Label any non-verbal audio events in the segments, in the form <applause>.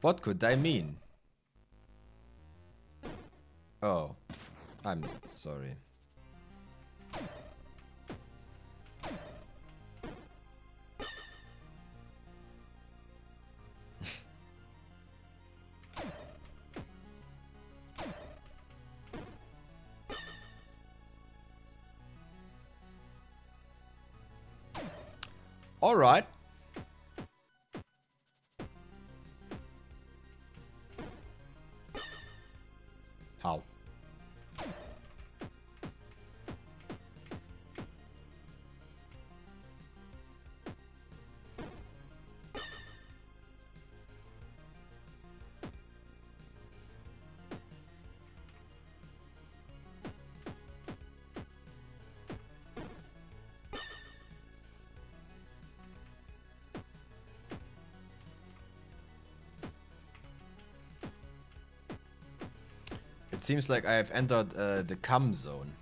What could I mean? Oh, I'm sorry. Seems like I have entered uh, the cum zone.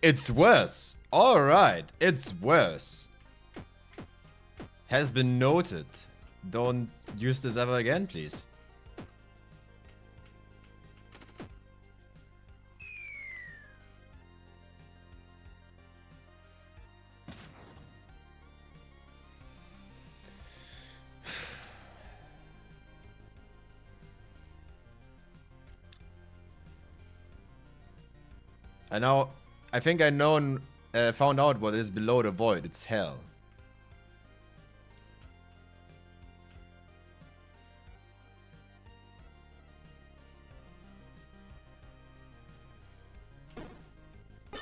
It's worse. Alright, it's worse. Has been noted. Don't use this ever again, please. Know. I think I know. Uh, found out what is below the void. It's hell.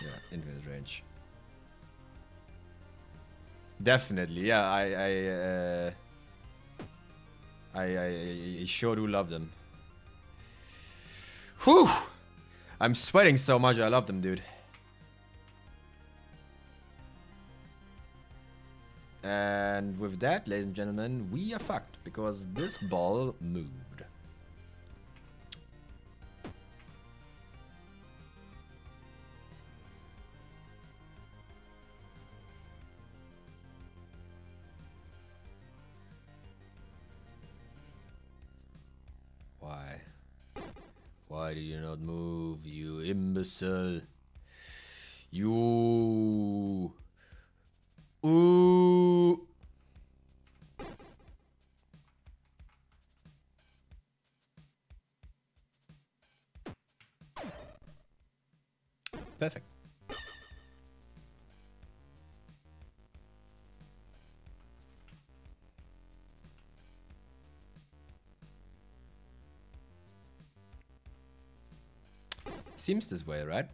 Yeah, infinite range. Definitely, yeah. I, I, uh, I, I, I sure do love them. Whew! I'm sweating so much. I love them, dude. And with that, ladies and gentlemen, we are fucked because this ball moved. Why do you not move, you imbecile? You. Ooh. Perfect. Seems this way, right?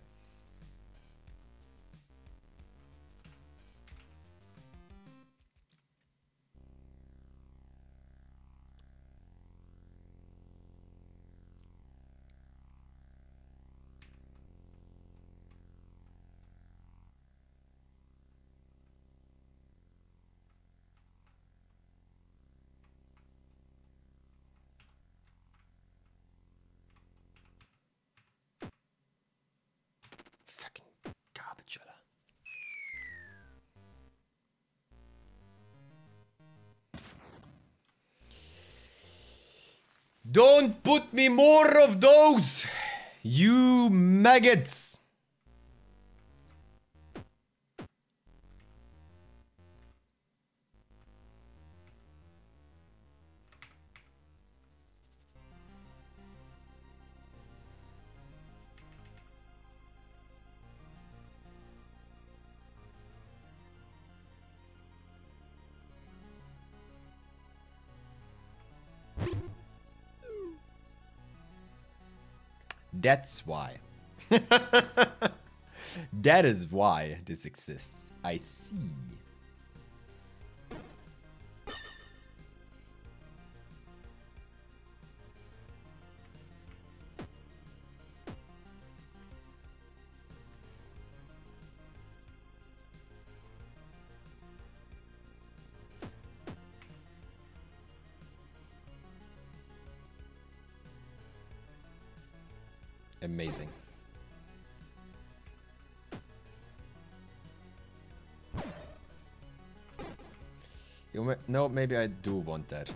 Don't put me more of those! You maggots! That's why. <laughs> that is why this exists. I see. amazing. May no, maybe I do want that.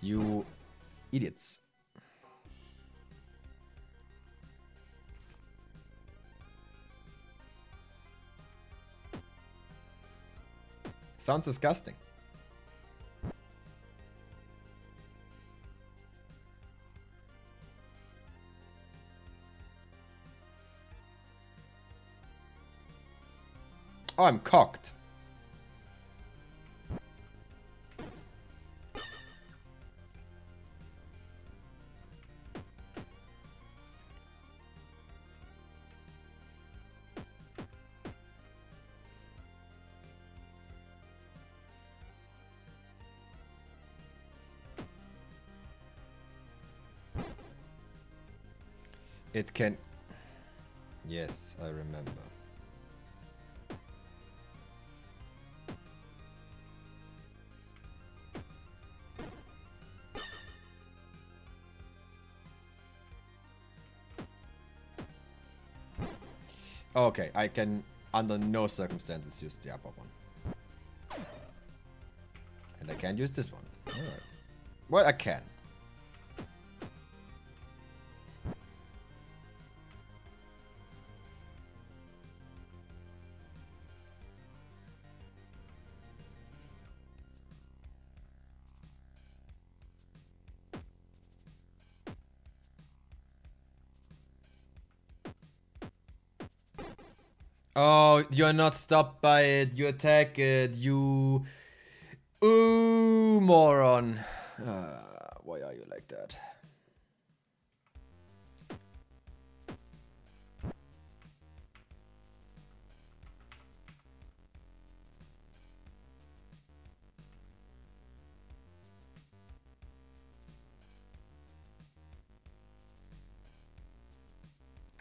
You idiots. Sounds disgusting. I'm cocked. It can... Yes, I remember. Okay, I can under no circumstances use the upper one. And I can't use this one. Alright. Well, I can. Oh, you're not stopped by it. You attack it. You. Ooh, moron. Uh, why are you like that?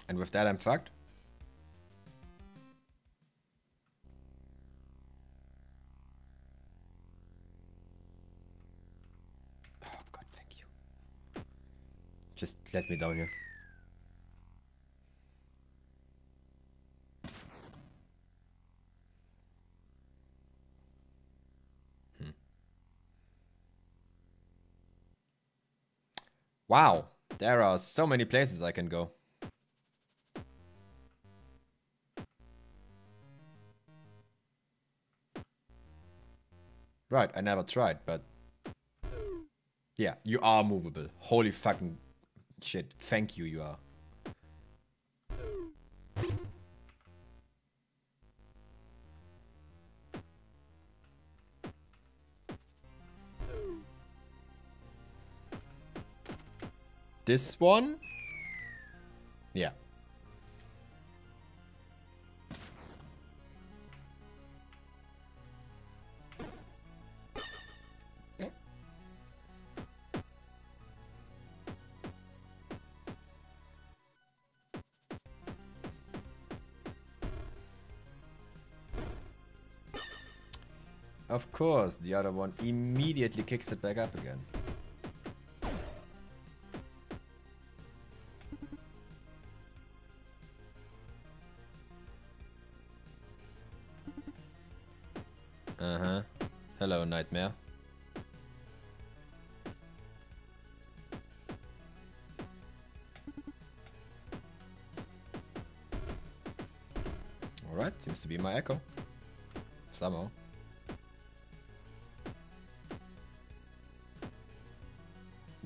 And with that, I'm fucked. Let me down here. Hmm. Wow, there are so many places I can go. Right, I never tried, but... Yeah, you are movable. Holy fucking Shit, thank you, you are. This one? Yeah. Course, the other one immediately kicks it back up again. Uh-huh. Hello, Nightmare. Alright, seems to be my echo. Somehow.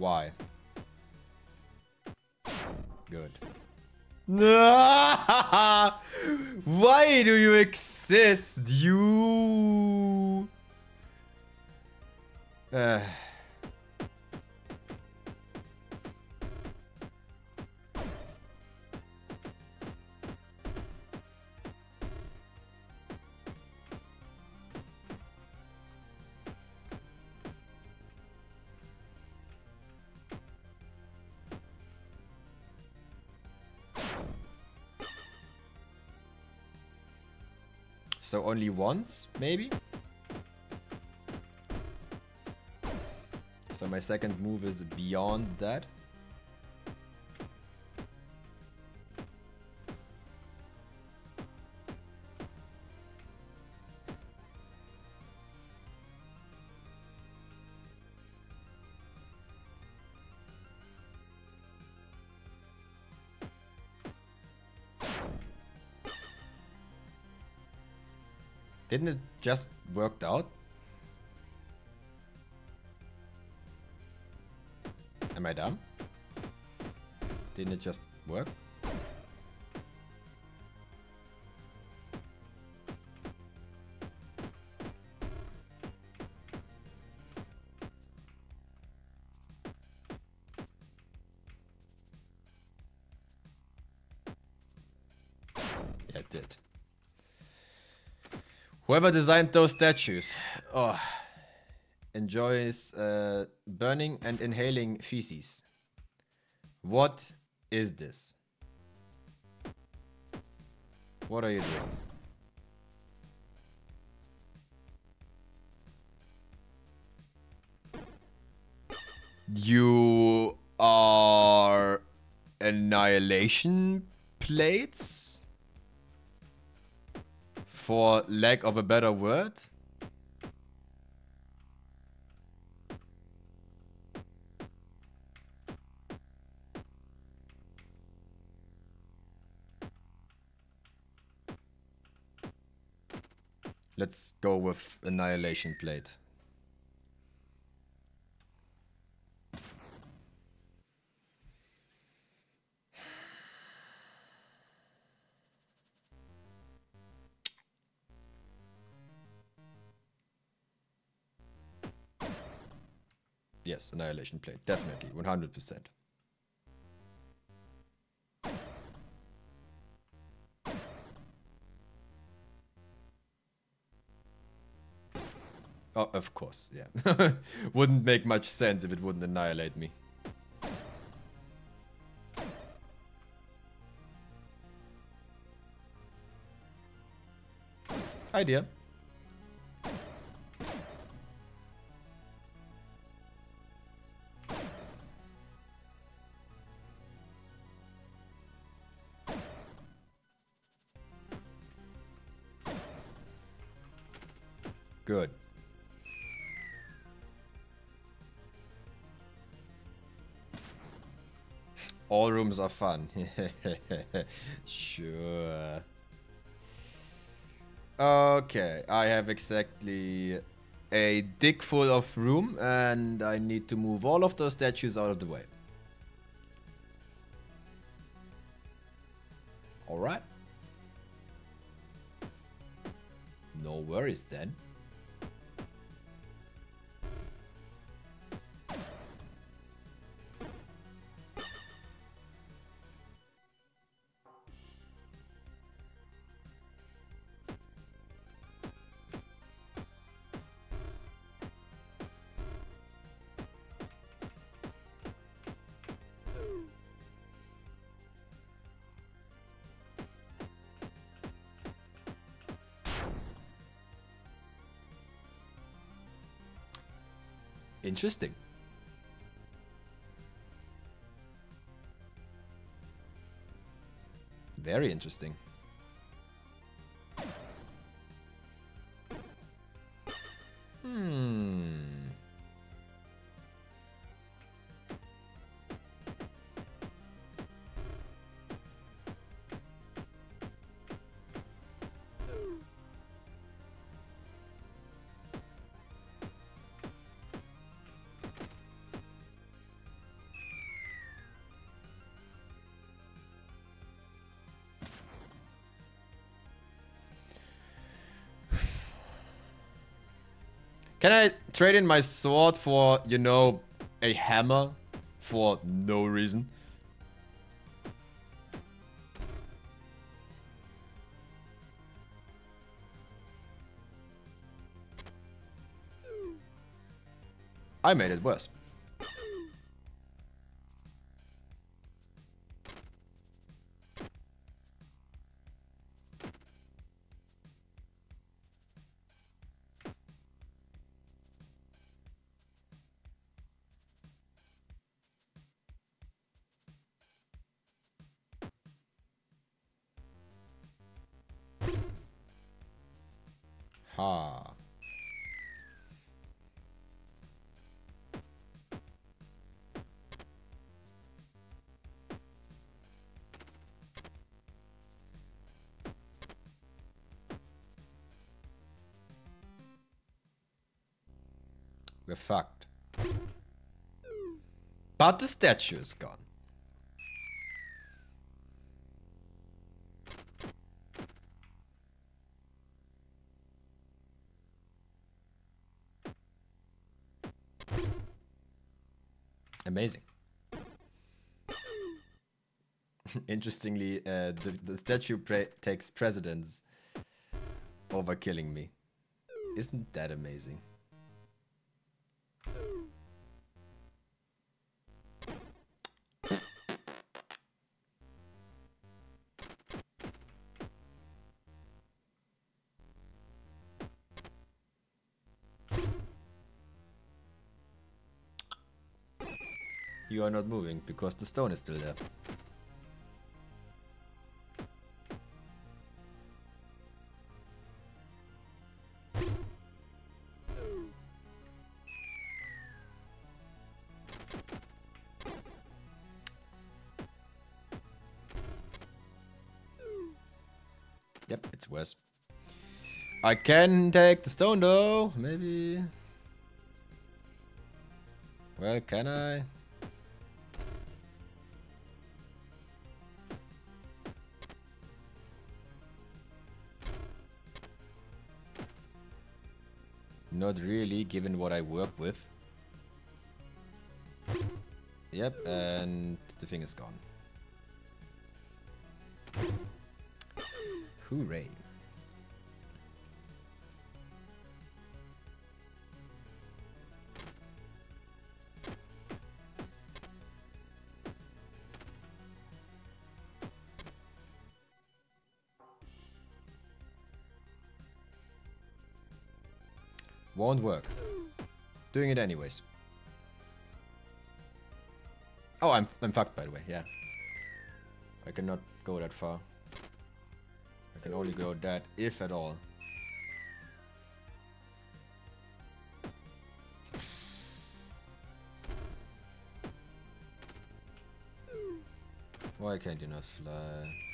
Why? Good. <laughs> Why do you exist, you? Only once, maybe? So my second move is beyond that. Didn't it just worked out? Am I dumb? Didn't it just work? Whoever designed those statues oh, enjoys uh, burning and inhaling feces. What is this? What are you doing? You are annihilation plates? For lack of a better word? Let's go with Annihilation Plate. Yes, Annihilation Plate. Definitely. 100%. Oh, of course, yeah. <laughs> wouldn't make much sense if it wouldn't annihilate me. Idea. Fun. <laughs> sure. Okay, I have exactly a dick full of room and I need to move all of those statues out of the way. Alright. No worries then. Interesting. Very interesting. Can I trade in my sword for, you know, a hammer for no reason? I made it worse. We're fucked. But the statue is gone. Amazing. <laughs> Interestingly, uh, the, the statue pre takes precedence over killing me. Isn't that amazing? Not moving because the stone is still there. Yep, it's worse. I can take the stone though, maybe. Well, can I? Not really, given what I work with. Yep, and the thing is gone. Hooray. Won't work. Doing it anyways. Oh, I'm, I'm fucked by the way, yeah. I cannot go that far. I can only go that, if at all. Why can't you not fly?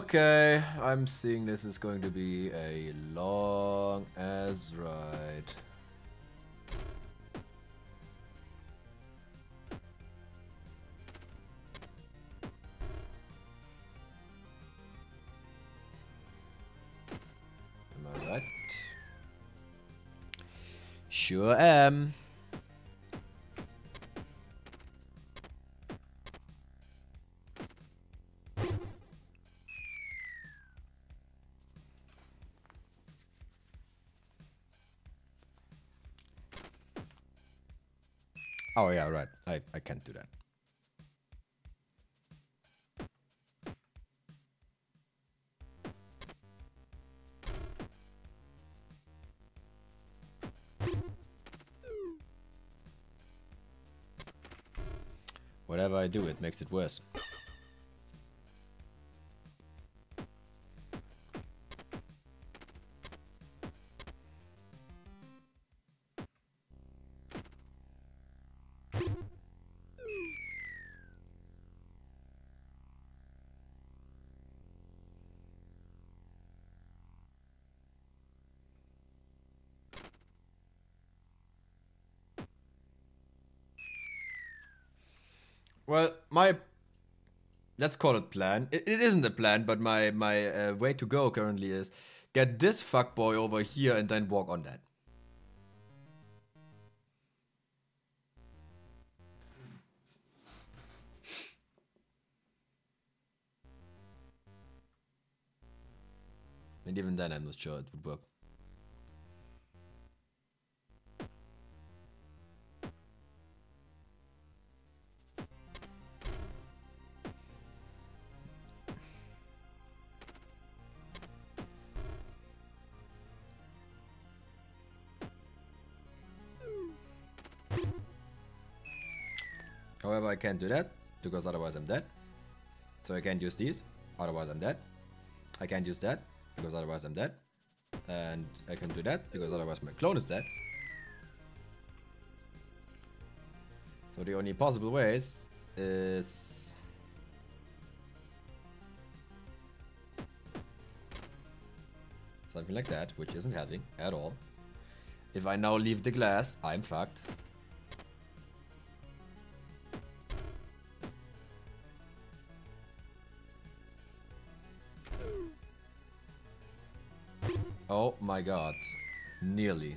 Okay, I'm seeing this is going to be a long as ride. Am I right? Sure am. Oh yeah, right. I, I can't do that. Whatever I do, it makes it worse. Let's call it plan. It, it isn't a plan, but my my uh, way to go currently is get this fuckboy over here and then walk on that. And even then, I'm not sure it would work. However, I can't do that because otherwise I'm dead. So I can't use these, otherwise I'm dead. I can't use that because otherwise I'm dead. And I can do that because otherwise my clone is dead. So the only possible ways is... Something like that, which isn't happening at all. If I now leave the glass, I'm fucked. My god. Nearly.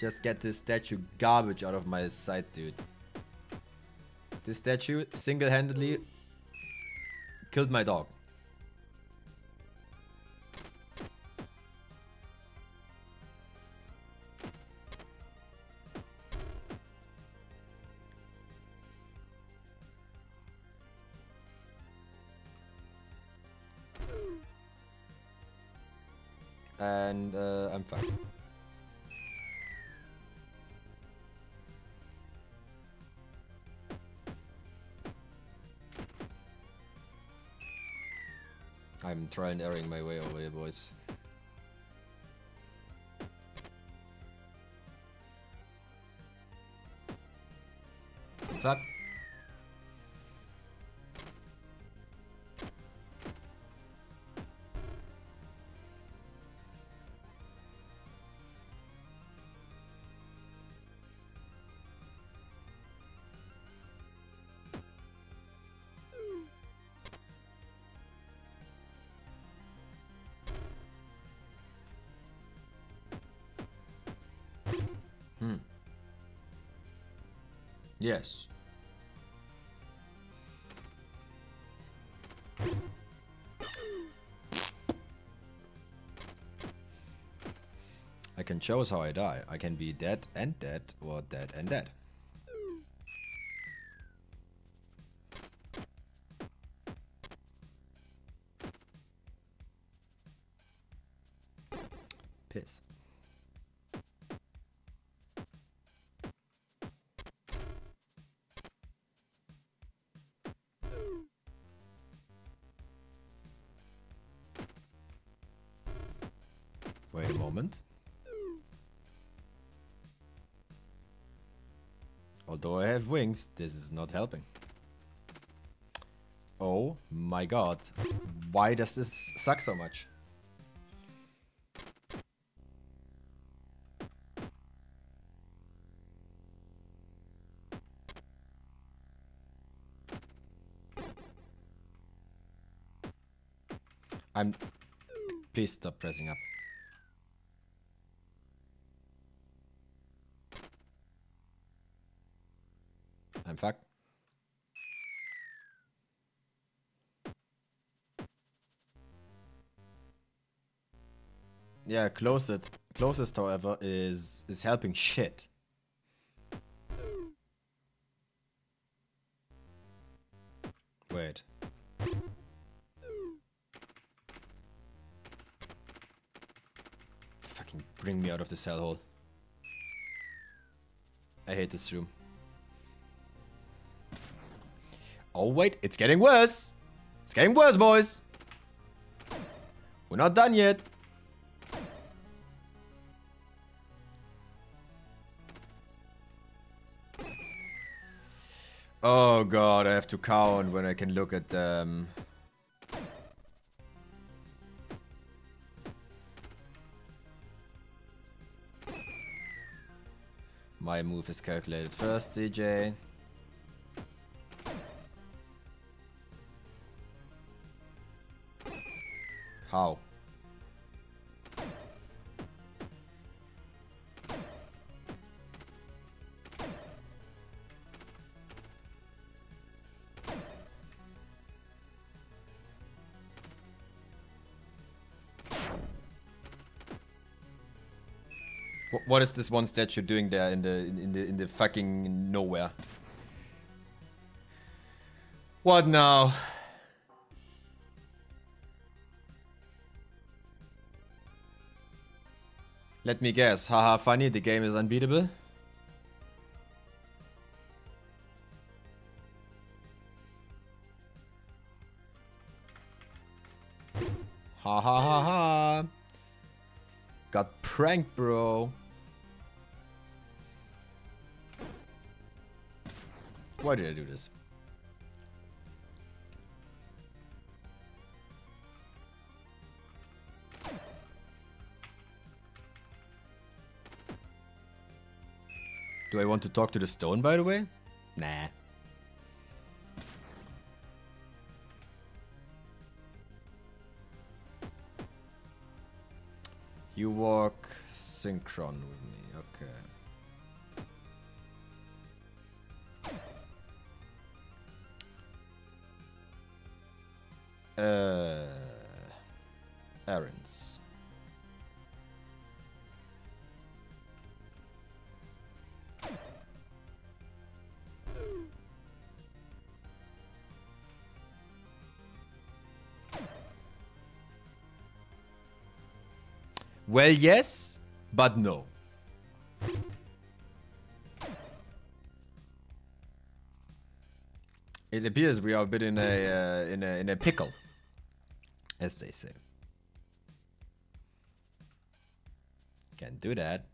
Just get this statue garbage out of my sight, dude. This statue single-handedly killed my dog. Trial and erroring my way over here, boys. Fuck. Yes. I can choose how I die. I can be dead and dead, or dead and dead. Wings, this is not helping. Oh my god. Why does this suck so much? I'm... Please stop pressing up. Yeah, closest, closest, however, is is helping shit. Wait. Fucking bring me out of the cell hole. I hate this room. Oh wait, it's getting worse. It's getting worse, boys. We're not done yet. Oh god, I have to count when I can look at them. My move is calculated first, CJ. How? What is this one statue doing there in the in, the in the fucking nowhere? What now? Let me guess. Haha, funny. The game is unbeatable. Ha ha ha ha. Got pranked, bro. Why did I do this? Do I want to talk to the stone, by the way? Nah. You walk synchron with me, Uh, errands. Well, yes, but no. It appears we are a bit in a uh, in a in a pickle, as they say. Can't do that.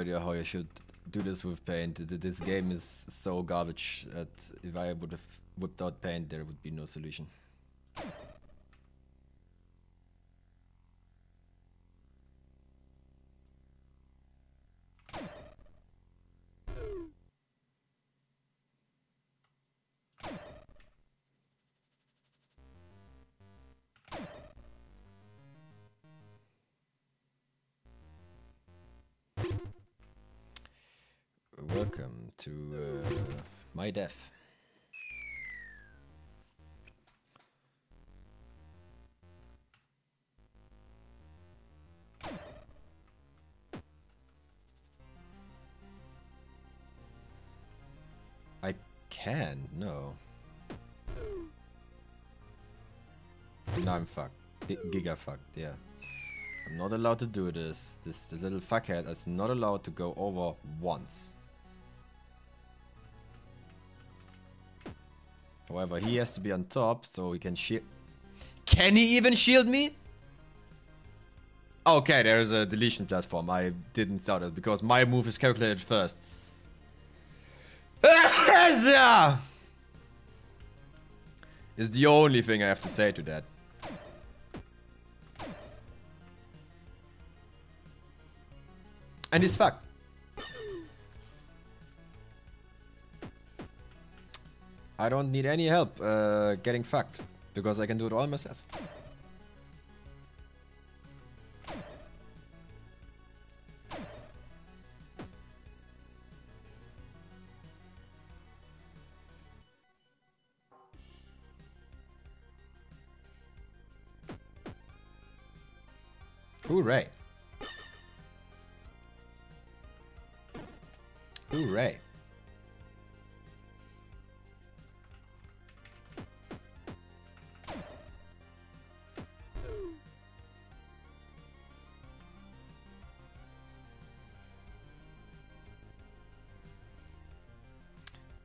Idea how I should do this with paint. This game is so garbage that if I would have whipped out paint, there would be no solution. I can, no. Now I'm fucked. Gi- Giga fucked, yeah. I'm not allowed to do this. This little fuckhead is not allowed to go over once. However, he has to be on top so he can shield. Can he even shield me? Okay, there's a deletion platform. I didn't start it because my move is calculated first. <laughs> Is the only thing I have to say to that. And he's fucked. I don't need any help uh, getting fucked because I can do it all myself.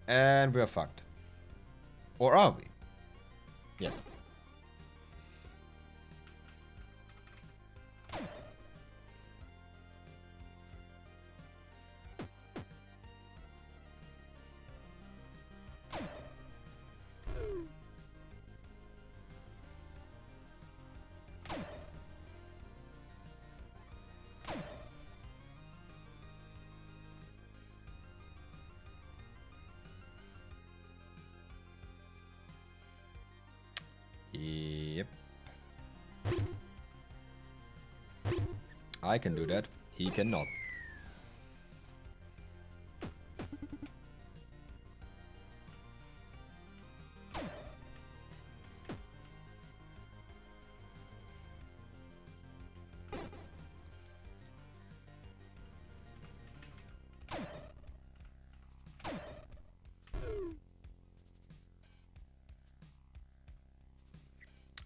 And we're fucked. Or are we? Yes. I can do that. He cannot.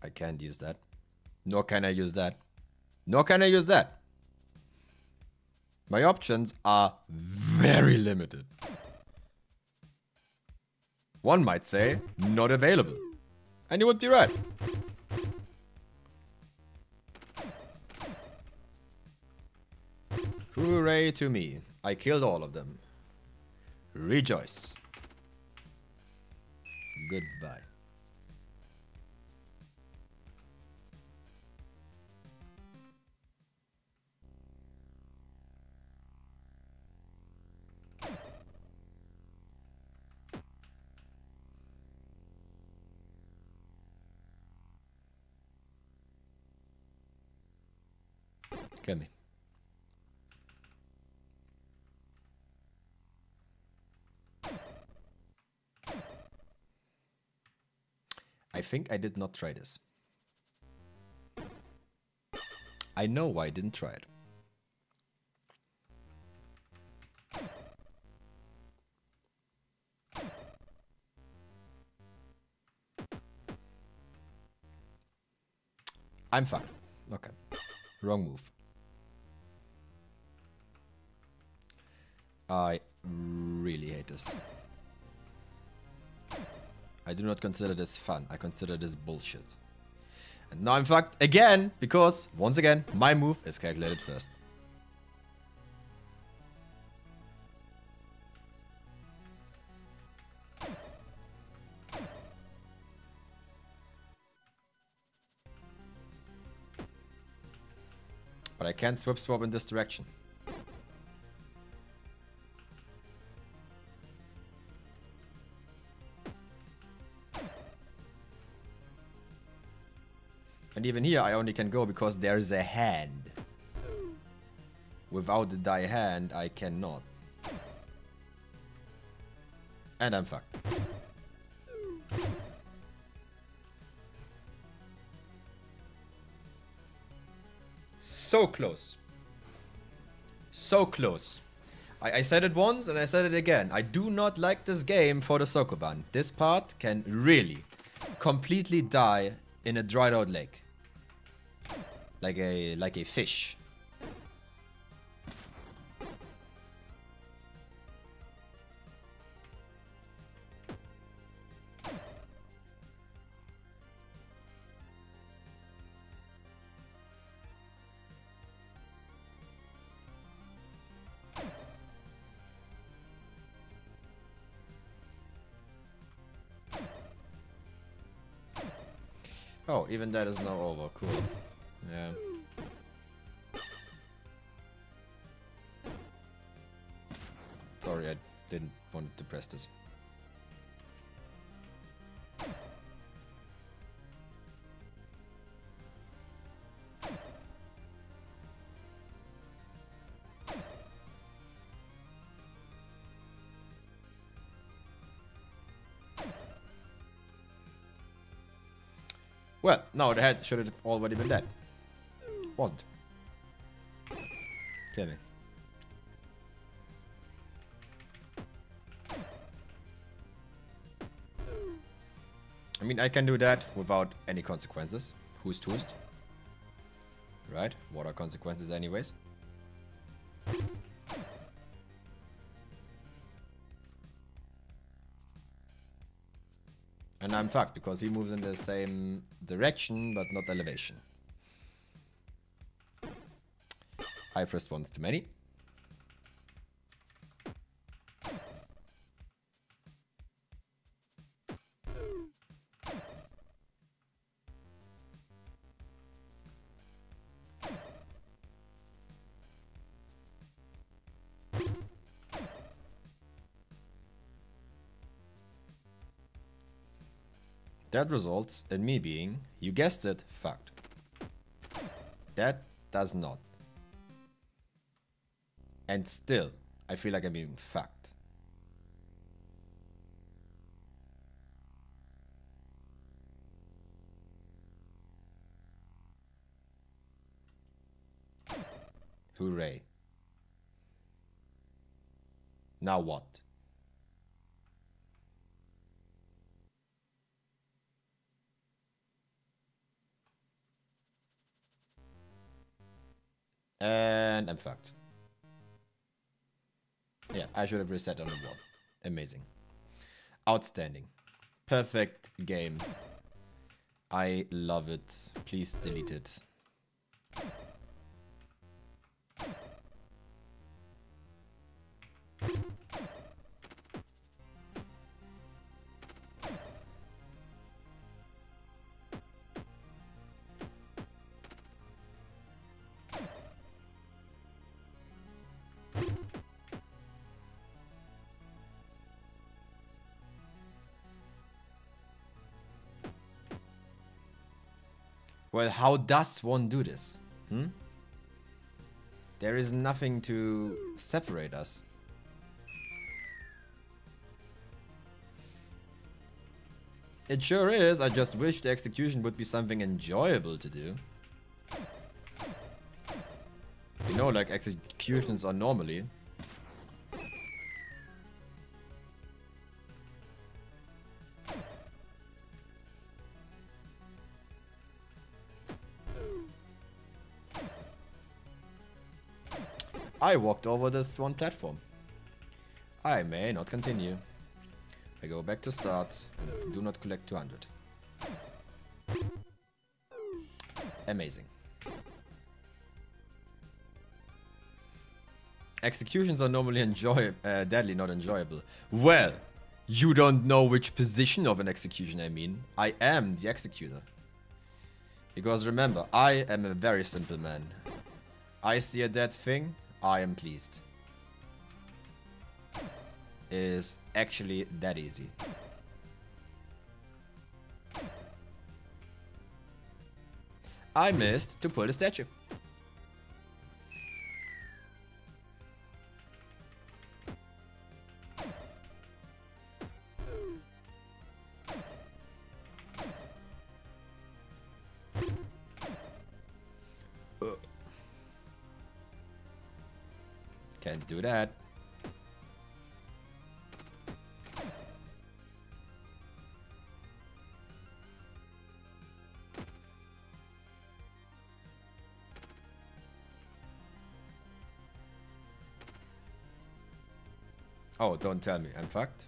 I can't use that. Nor can I use that. Nor can I use that. My options are very limited. One might say, not available. And you would be right. Hooray to me. I killed all of them. Rejoice. Goodbye. I think I did not try this. I know why I didn't try it. I'm fine. Okay. Wrong move. I really hate this. I do not consider this fun. I consider this bullshit. And now I'm fucked again, because, once again, my move is calculated first. But I can't swip swap in this direction. Even here I only can go because there's a hand. Without the die hand, I cannot. And I'm fucked. So close. So close. I, I said it once and I said it again. I do not like this game for the Sokoban. This part can really completely die in a dried out lake. Like a like a fish. Oh, even that is now over. Cool. Yeah. Sorry, I didn't want to press this. Well, no, the head should have already been dead. Wasn't. Kill me. I mean, I can do that without any consequences. Who's toast? Right? What are consequences anyways? And I'm fucked because he moves in the same direction but not elevation. I pressed once many. That results in me being, you guessed it, fucked. That does not. And still, I feel like I'm being fucked. Hooray. Now what? And I'm fucked. Yeah, I should have reset on the wall. Amazing. Outstanding. Perfect game. I love it. Please delete it. Well, how does one do this? Hmm? There is nothing to separate us. It sure is, I just wish the execution would be something enjoyable to do. You know, like executions are normally. I walked over this one platform. I may not continue. I go back to start and do not collect 200. Amazing. Executions are normally enjoy uh, deadly, not enjoyable. Well, you don't know which position of an execution I mean. I am the executor. Because remember, I am a very simple man. I see a dead thing, I am pleased. It is actually that easy. I missed to pull the statue. That. Oh, don't tell me. I'm fucked.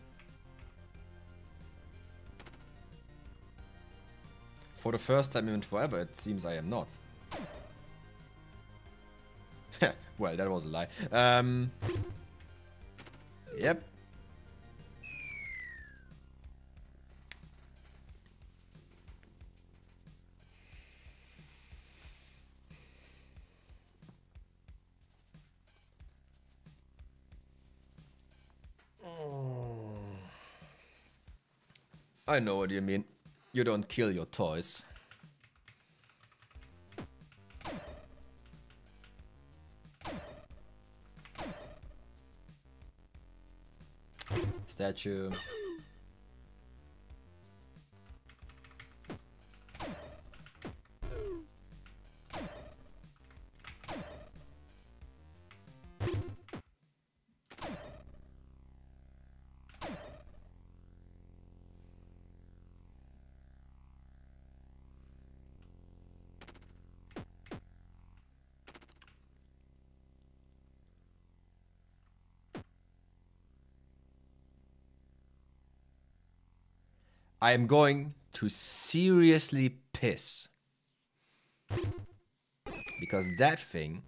For the first time in forever, it seems I am not. <laughs> well, that was a lie. Um, know what you mean. You don't kill your toys. Statue. I am going to seriously piss. Because that thing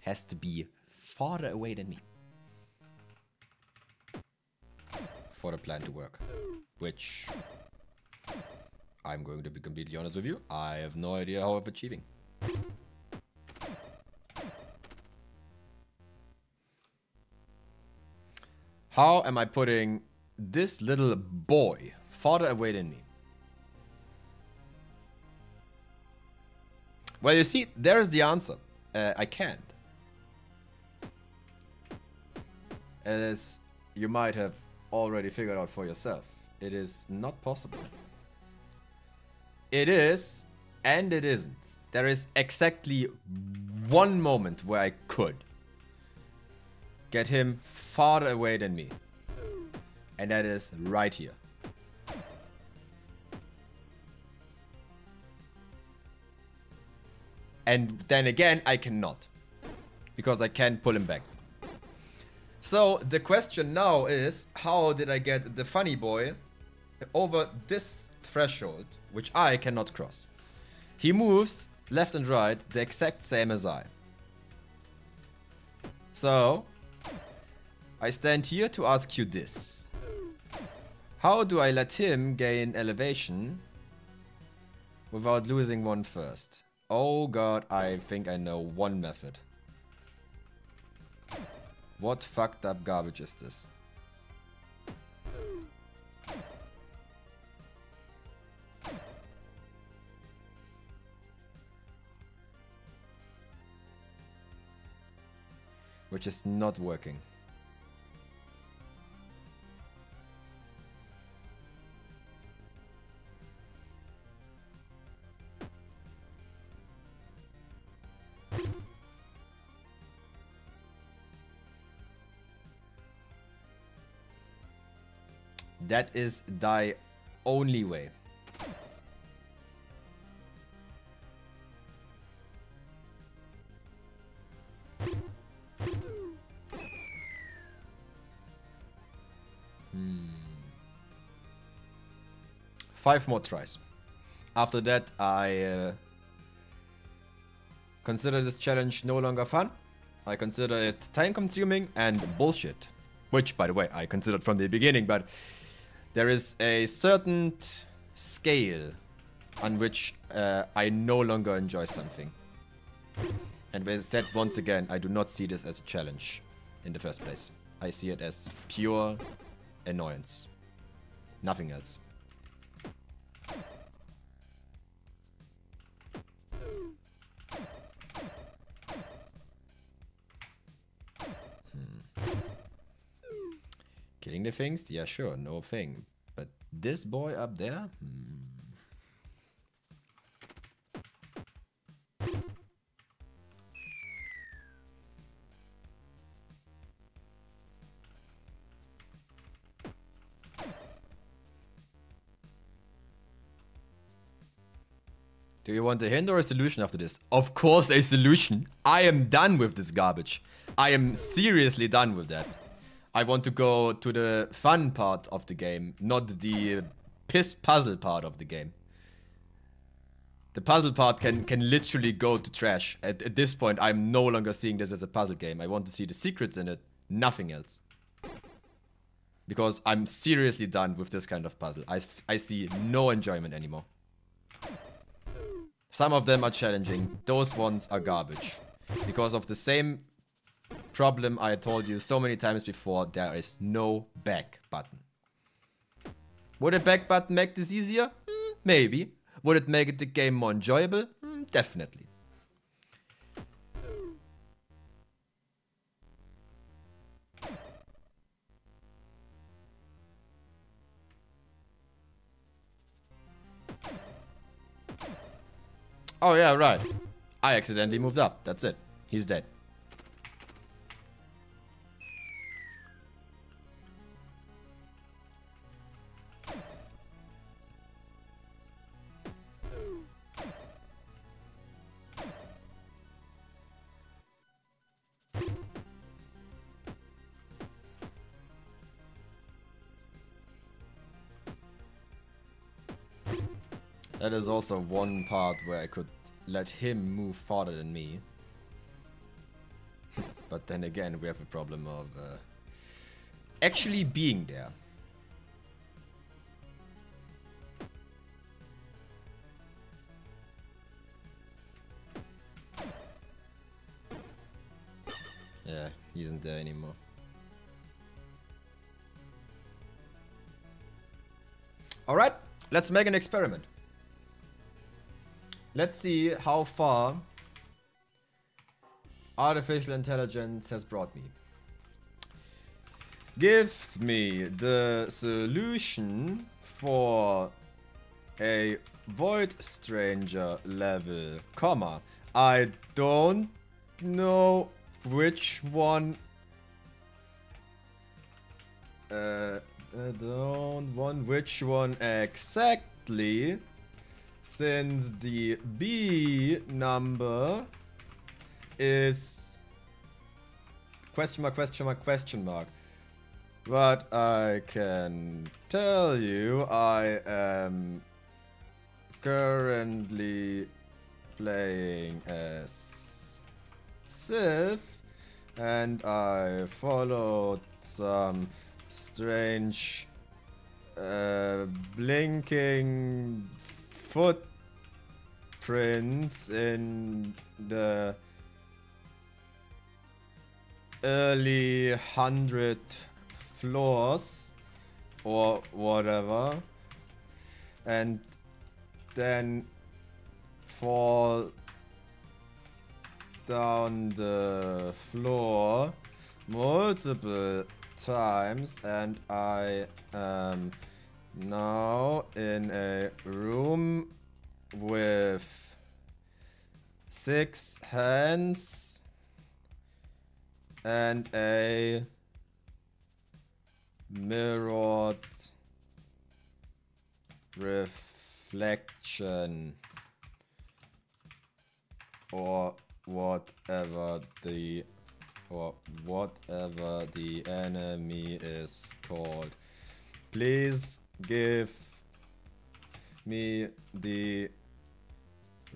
has to be farther away than me. For the plan to work. Which, I'm going to be completely honest with you, I have no idea how I'm achieving. How am I putting this little boy farther away than me. Well, you see, there's the answer. Uh, I can't. as you might have already figured out for yourself, it is not possible. It is, and it isn't. There is exactly one moment where I could get him farther away than me. And that is right here. And then again, I cannot. Because I can't pull him back. So the question now is, how did I get the funny boy over this threshold, which I cannot cross? He moves left and right the exact same as I. So, I stand here to ask you this. How do I let him gain elevation without losing one first? Oh god, I think I know one method. What fucked up garbage is this? Which is not working. That is thy only way. Hmm. Five more tries. After that, I uh, consider this challenge no longer fun. I consider it time consuming and bullshit. Which, by the way, I considered from the beginning, but there is a certain scale on which uh, I no longer enjoy something. And as I said once again, I do not see this as a challenge in the first place. I see it as pure annoyance. Nothing else. The things? Yeah, sure, no thing. But this boy up there? Hmm. Do you want a hint or a solution after this? Of course a solution. I am done with this garbage. I am seriously done with that. I want to go to the fun part of the game, not the piss puzzle part of the game. The puzzle part can can literally go to trash. At, at this point, I'm no longer seeing this as a puzzle game. I want to see the secrets in it, nothing else. Because I'm seriously done with this kind of puzzle. I, I see no enjoyment anymore. Some of them are challenging. Those ones are garbage. Because of the same problem I told you so many times before, there is no back button. Would a back button make this easier? Mm, maybe. Would it make the game more enjoyable? Mm, definitely. Oh yeah, right. I accidentally moved up. That's it. He's dead. That is also one part where I could let him move farther than me. but then again, we have a problem of uh, actually being there. Yeah, he isn't there anymore. Alright, let's make an experiment. Let's see how far artificial intelligence has brought me. give me the solution for a Void Stranger level, comma. I don't know which one. Uh, I don't want which one exactly, since the B number is question mark, question mark, question mark. But I can tell you I am currently playing as Cif and I followed some strange uh, blinking footprints in the early hundred floors or whatever. And then fall down the floor multiple times and I am now in a room with six hands and a mirrored reflection or whatever the or whatever the enemy is called. Please give me the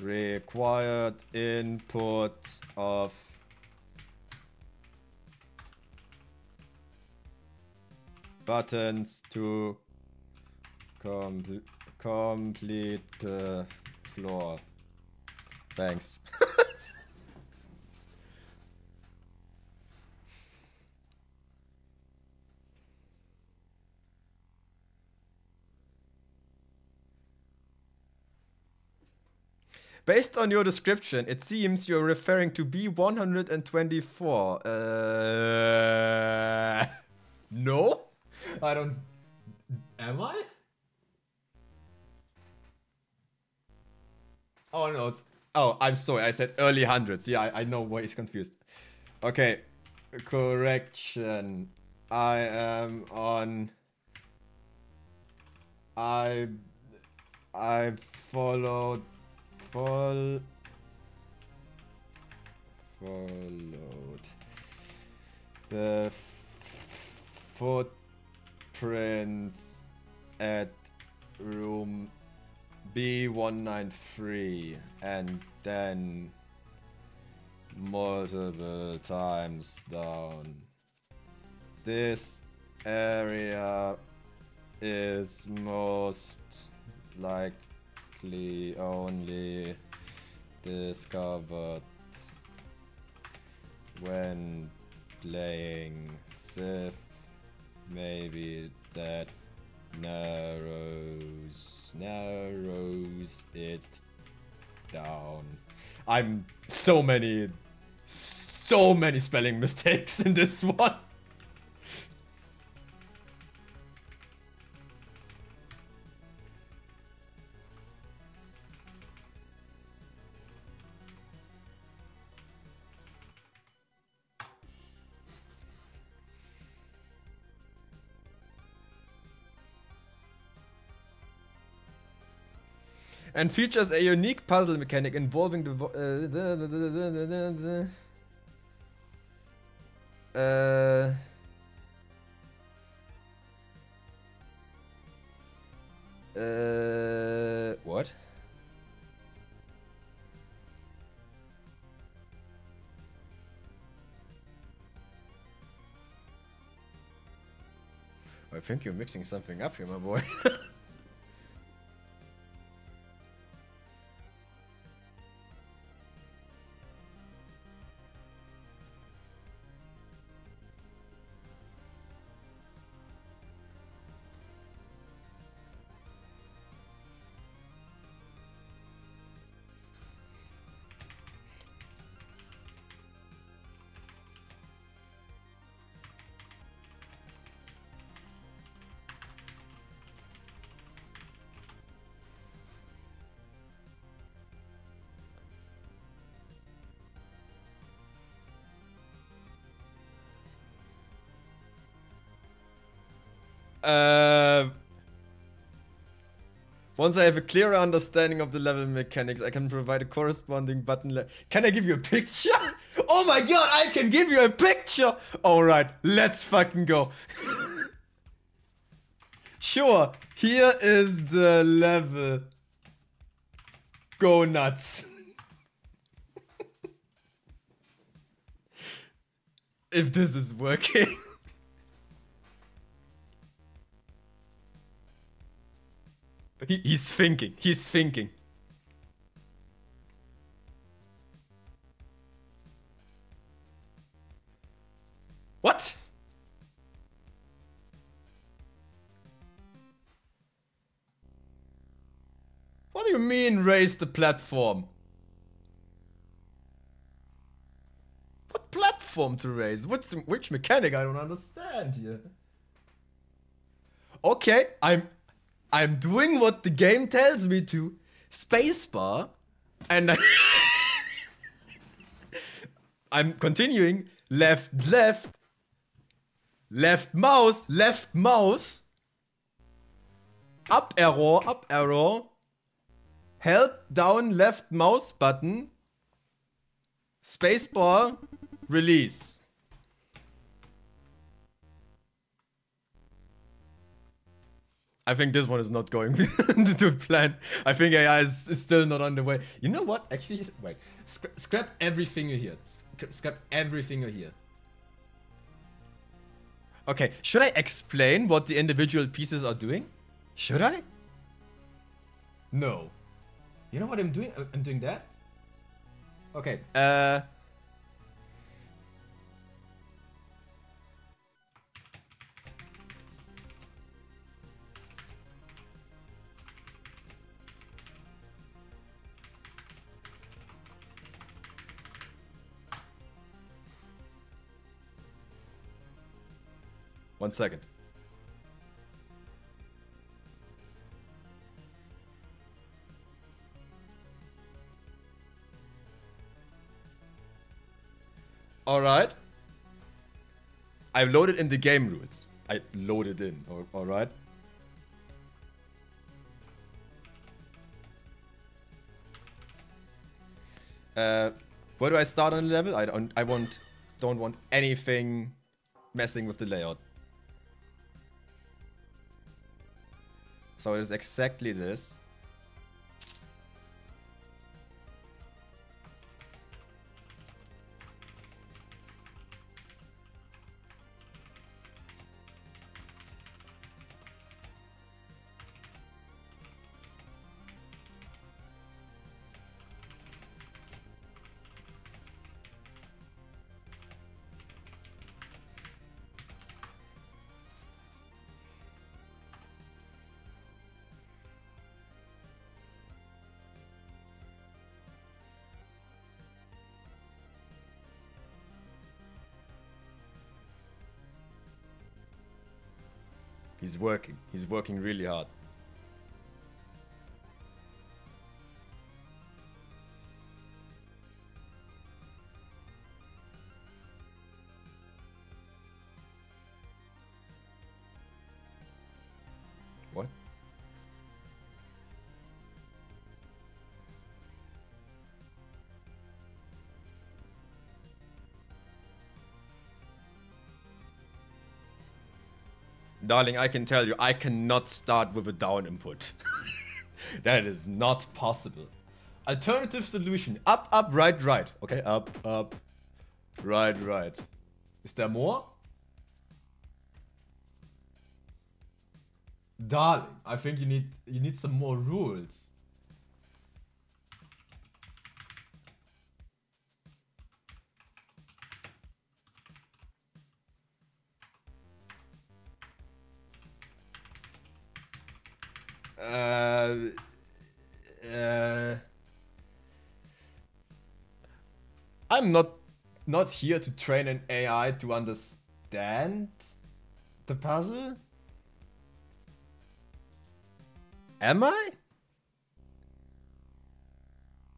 required input of buttons to com complete the floor. Thanks. <laughs> Based on your description, it seems you're referring to B124. Uh, no? I don't. Am I? Oh no. Oh, I'm sorry. I said early hundreds. Yeah, I, I know why he's confused. Okay. Correction. I am on. I. I followed. Fol followed the footprints at room B193 and then multiple times down. This area is most only discovered when playing Cif. Maybe that narrows narrows it down. I'm so many so many spelling mistakes in this <laughs> one. And features a unique puzzle mechanic involving the, uh, uh, uh, what? I think you're mixing something up here, my boy. <laughs> Uh, once I have a clearer understanding of the level mechanics, I can provide a corresponding button. can I give you a picture? <laughs> oh my god, I can give you a picture! Alright, let's fucking go. <laughs> sure, here is the level. Go nuts. <laughs> if this is working. He, he's thinking. He's thinking. What? What do you mean raise the platform? What platform to raise? What's which mechanic? I don't understand here. Okay, I'm I'm doing what the game tells me to. Spacebar. And I <laughs> I'm continuing. Left, left. Left mouse, left mouse. Up arrow, up arrow. Held down left mouse button. Spacebar. Release. I think this one is not going <laughs> to plan. I think AI is, is, still not underway. You know what? Actually, wait. Scra scrap everything you hear. Scrap everything you hear. Okay, should I explain what the individual pieces are doing? Should I? No. You know what I'm doing? I'm doing that. Okay. Uh. One second. Alright. I've loaded in the game rules. I loaded in, alright? Uh, where do I start on the level? I don't. I want. Don't want anything messing with the layout. So it is exactly this. He's working. He's working really hard. Darling, I can tell you, I cannot start with a down input. <laughs> that is not possible. Alternative solution. Up, up, right, right. Okay, up, up, right, right. Is there more? Darling, I think you need you need some more rules. Uh, uh, I'm not not here to train an AI to understand the puzzle. Am I?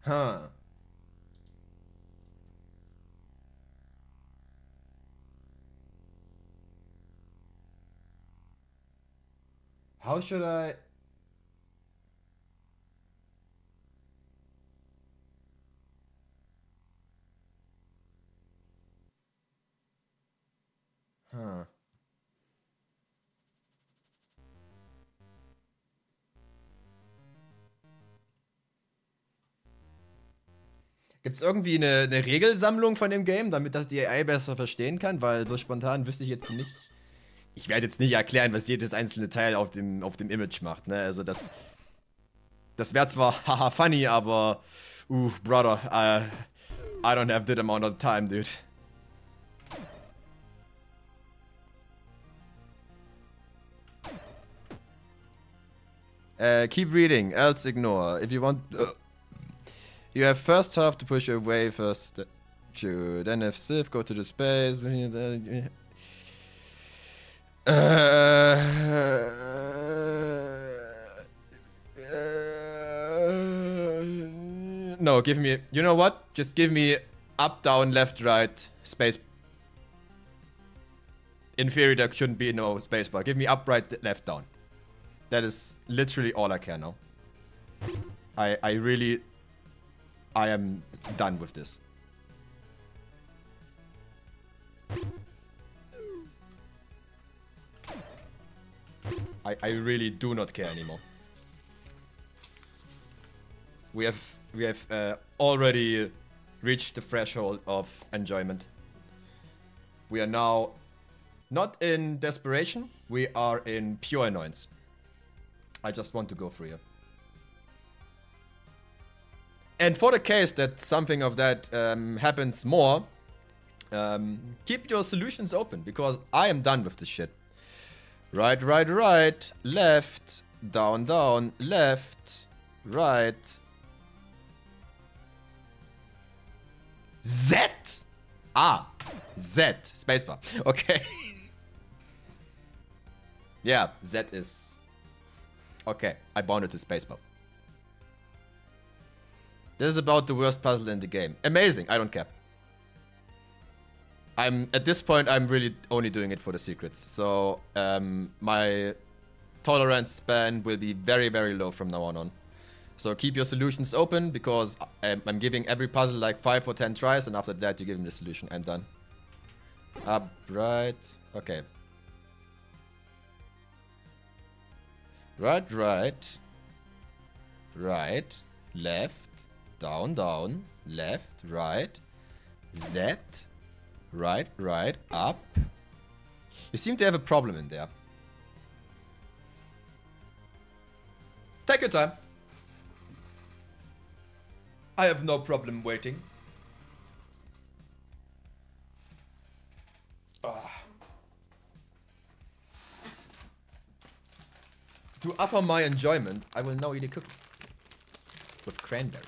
Huh. How should I... Gibt es irgendwie eine, eine, Regelsammlung von dem Game, damit das die AI besser verstehen kann? Weil so spontan wüsste ich jetzt nicht. Ich werde jetzt nicht erklären, was jedes einzelne Teil auf dem, auf dem Image macht. Ne? Also das. Das wäre zwar <laughs> haha funny, aber. Uh, brother, uh, I don't have that amount of time, dude. Uh, keep reading, else ignore. If you want... Uh, you have first half to push away first to then if Cif, go to the space. Uh, no, give me... You know what? Just give me up, down, left, right, space. In theory, there shouldn't be no spacebar. Give me up, right, left, down. That is literally all I care now. I, I really... I am done with this. I, I really do not care anymore. We have we have uh, already reached the threshold of enjoyment. We are now not in desperation, we are in pure annoyance. I just want to go free. And for the case that something of that um, happens more, um, keep your solutions open because I am done with this shit. Right, right, right, left, down, down, left, right. Z? Ah, Z, spacebar. <laughs> Okay. yeah, Z is Okay, I bounded to spacebar. This is about the worst puzzle in the game. Amazing, I don't care. I'm at this point I'm really only doing it for the secrets. So um, my tolerance span will be very very low from now on on. So keep your solutions open because I'm, I'm giving every puzzle like 5 or 10 tries and after that you give me the solution. I'm done. Up, right. Okay. Right, right. Right, left, down, down, left, right, Z, right, right, up. You seem to have a problem in there. Take your time. I have no problem waiting. To upper my enjoyment, I will now eat a cookie. With cranberry.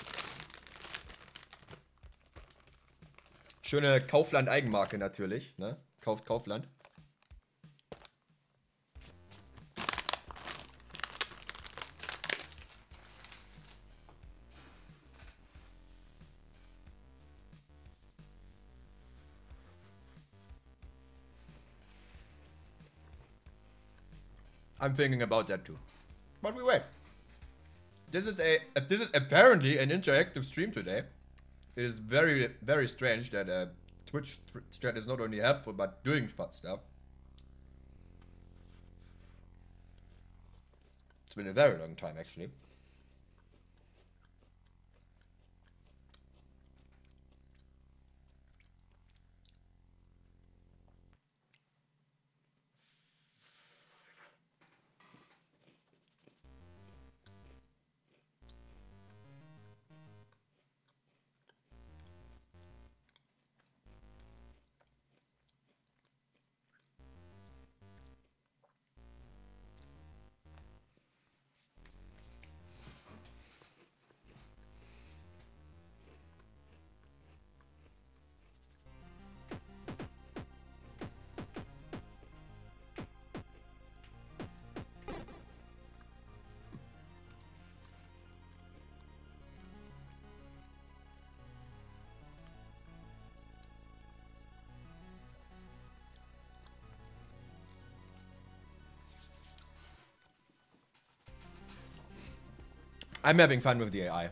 Schöne Kaufland-Eigenmarke natürlich, ne? Kauft Kaufland. I'm thinking about that too. But we wait. This is a this is apparently an interactive stream today. It is very very strange that uh, Twitch chat is not only helpful but doing fun stuff. It's been a very long time actually. I'm having fun with the AI.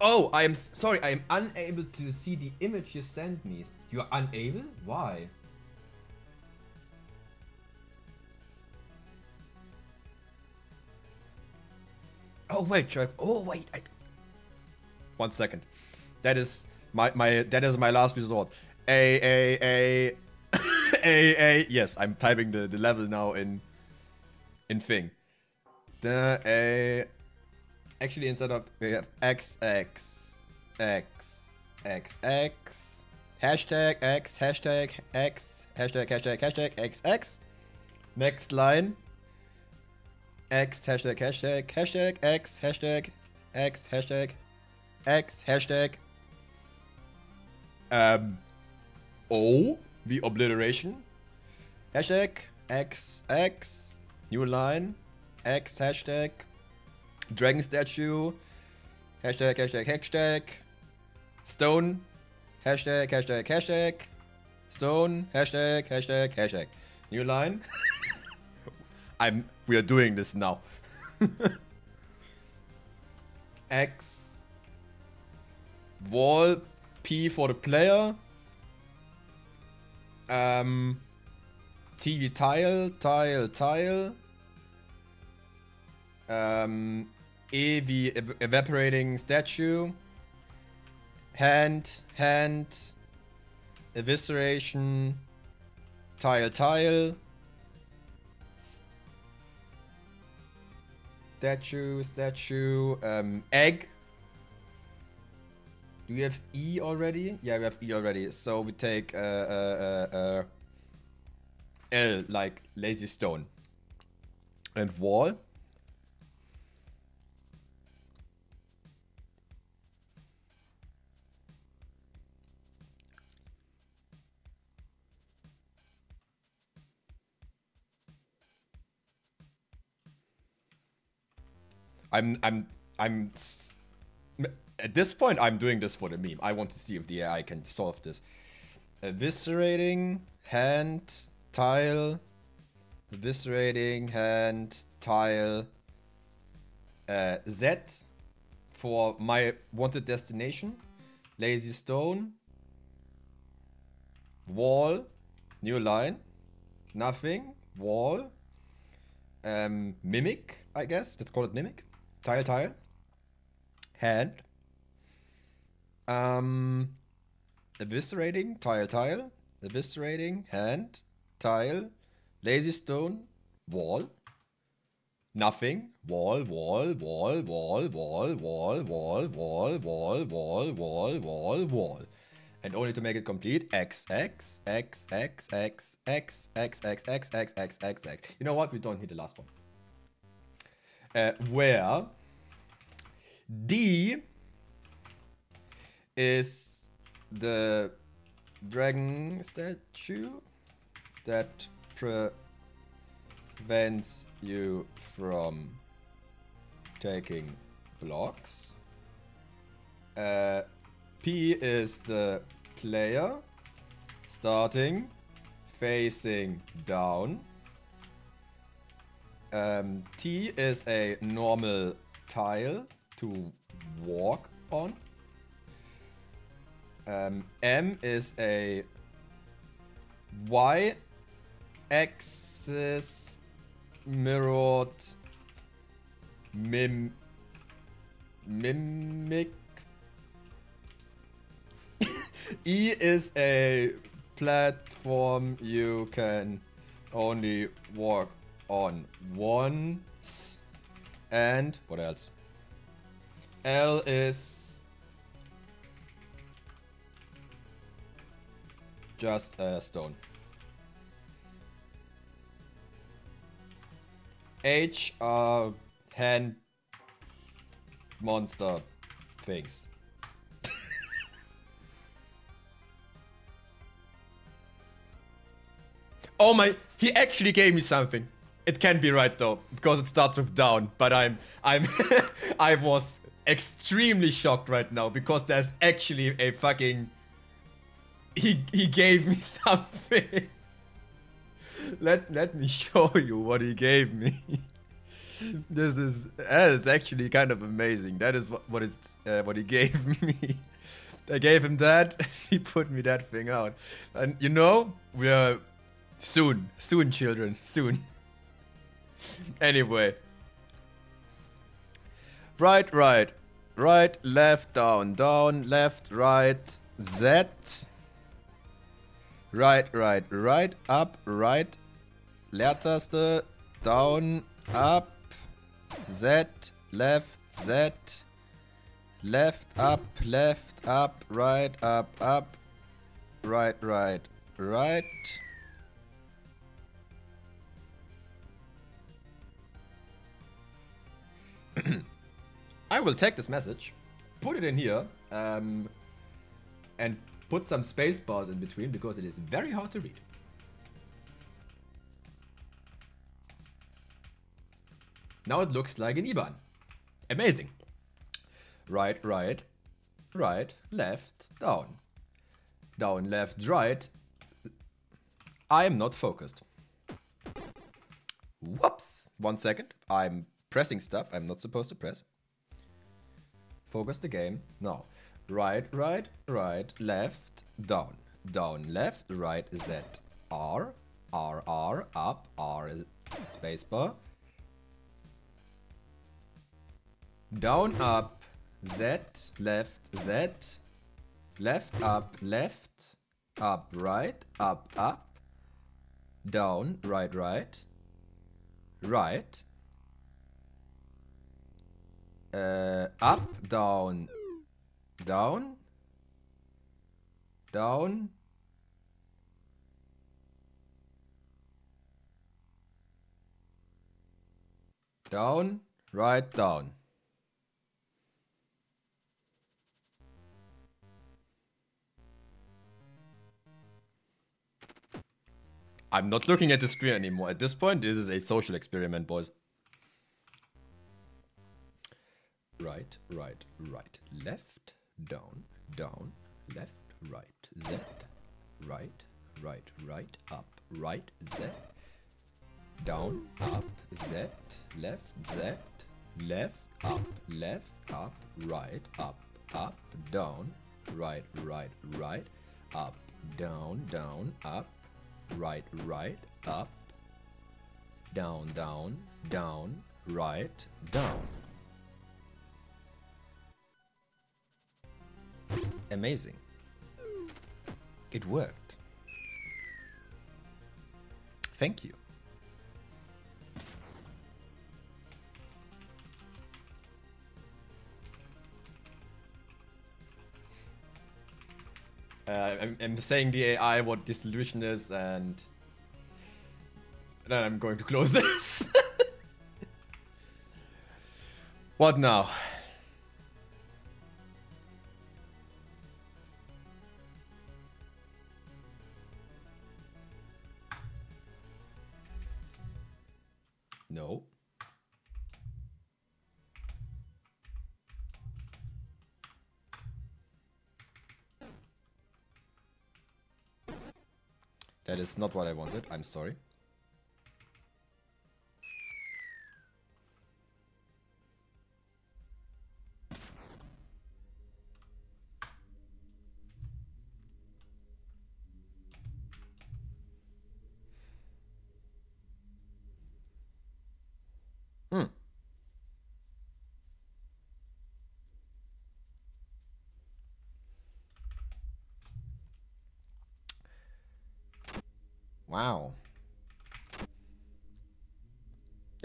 Oh, I am sorry. I am unable to see the image you sent me. You are unable? Why? Oh wait, Chuck. Oh wait. I... One second. That is my my. That is my last resort. A a a <coughs> a a. Yes, I'm typing the the level now in in thing. The a. Actually, instead of we have x x x x x hashtag x hashtag x hashtag hashtag hashtag x x. Next line X Hashtag Hashtag Hashtag X Hashtag X Hashtag X Hashtag. Um O the obliteration. Hashtag X X new line. X Hashtag. Dragon statue. Hashtag Hashtag Hashtag. Stone. Hashtag Hashtag Hashtag. Stone. Hashtag Hashtag Hashtag. New line. <laughs> I'm we are doing this now. <laughs> X wall P for the player. Um TV tile, tile, tile. Um the ev evaporating statue. Hand, hand, evisceration, tile, tile. Statue, statue, um, egg. Do we have E already? Yeah, we have E already. So we take uh, uh, uh, uh L, like lazy stone. And wall. I'm I'm I'm at this point I'm doing this for the meme. I want to see if the AI can solve this. Eviscerating hand tile. Eviscerating hand tile. Uh, Z for my wanted destination. Lazy stone. Wall. New line. Nothing. Wall. Um, mimic, I guess. Let's call it mimic. Tile, tile. Hand. Um, eviscerating, tile, tile. Eviscerating, hand, tile. Lazy stone, wall. Nothing. Wall, wall, wall, wall, wall, wall, wall, wall, wall, wall, wall, wall, wall. And only to make it complete, x, x, x, x, x, x, x, x, x, x, x, x, x. You know what? We don't need the last one. Uh, where D is the dragon statue that prevents you from taking blocks. Uh, P is the player starting facing down. Um, T is a normal tile to walk on. Um, M is a Y axis mirrored mim mimic. <laughs> e is a platform you can only walk on once. And what else? L is just a stone. H are hand monster things. <laughs> oh my, he actually gave me something. It can be right though, because it starts with down, but I'm, I'm, <laughs> I was extremely shocked right now because there's actually a fucking... He, he gave me <laughs> something. let, let me show you what he gave me. <laughs> this is that is actually kind of amazing. That is what what is uh, what he gave <laughs> me. I gave him that. he put me that thing out, and you know we are soon, soon, children, soon. anyway, right, right, right, left, down, down, left, right, Z. Right, right, right, up, right, Leertaste, down, up, Z, left, Z, left, up, left, up, right, up, up, right, right, right. <clears throat> I will take this message, put it in here, um, and put some space bars in between because it is very hard to read. Now it looks like an IBAN. Amazing. Right, right, right, left, down. Down, left, right. I am not focused. Whoops! One second. I'm pressing stuff I'm not supposed to press. Focus the game. Now. Right, right, right, left, down. Down, left, right, Z. R, R, R, up, R, spacebar. Down, up, Z, left, Z, left, up, left, up, right, up, up, down, right, right, right, uh, up, down, down, down, down, right, down. I'm not looking at the screen anymore. At this point, this is a social experiment, boys. Right, right, right, left, down, down, left, right, Z, right, right, right, up, right, Z, down, up, Z, left, Z, left, up, left, up, right, up, up, down, right, right, right, up, down, down, up, right, right, up, down, down, down, right, down. Amazing. It worked. Thank you. Uh, I'm, I'm, saying the AI what dissolution is and then I'm going to close <laughs> this. what now? Is not what I wanted. I'm sorry.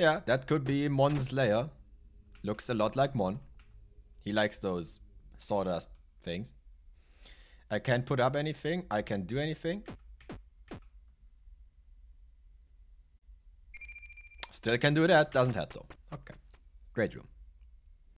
Yeah, that could be Mon's lair. Looks a lot like Mon. He likes those sawdust things. I can't put up anything. I can't do anything. Still can do that. Doesn't have though. Okay. Great room.